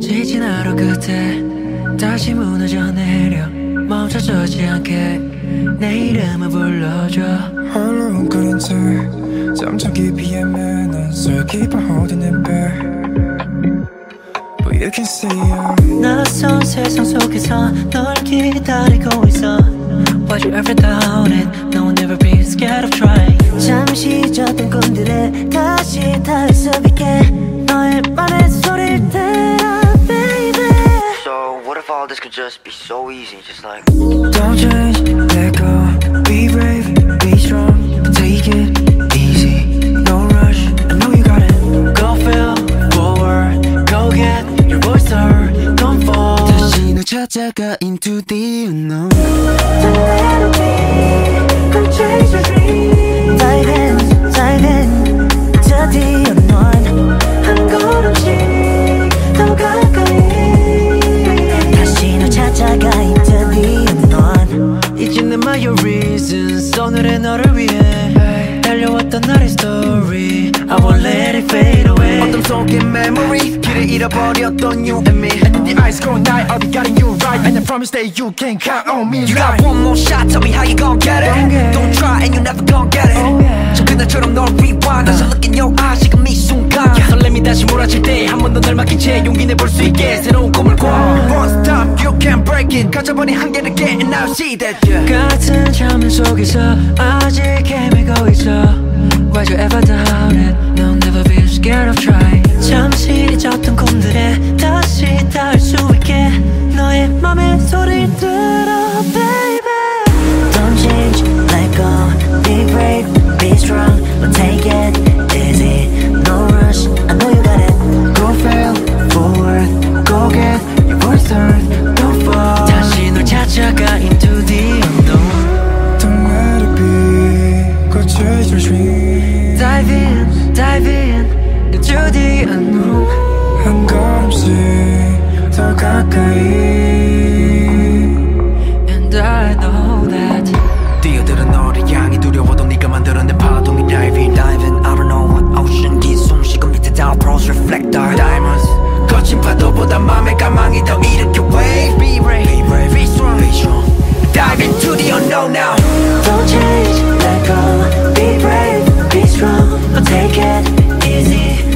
지친 하루 끝에 다시 무너져 내려 멈춰서지 않게 내 이름을 불러줘 홀로 그린 채 점점 깊이 헤매는 술 holding it back But you can see I'm 낯선 세상 속에서 널 기다리고 있어 Why'd you ever doubt it? No one scared of trying 잠시 졌던 꿈들에 다시 닿을 수 있게 너의 맘의 소리를 들어 baby So what if all this could just be so easy, just like Don't change, let go Be brave, be strong Take it easy, no rush I know you got it Go feel forward Go get your voice heard Don't fall 다시 널 찾아가 into the unknown 오늘의 너를 위해 달려왔던 나의 story I won't let it fade away 어둠 속의 memory 길을 잃어버렸던 you and me And in the ice cold night I'll be guiding you right And I promise that you can count on me You got one more shot Tell me how you gon' get it Don't try and you never gon' get it 저 그날처럼 널 rewind 다시 look in your eyes 지금 이 순간 설렘이 다시 몰아칠 때 한 번 더 널 맡긴 채 용기 내볼 수 있게 새로운 꿈을 꿔 One stop you can't break it 가져버린 한계를 깨 And now see that yeah. 같은 잠들 속에서 아직 헤매고 있어 Why'd you ever in, dive in into the unknown 한 걸음씩 더 가까이 Take it easy.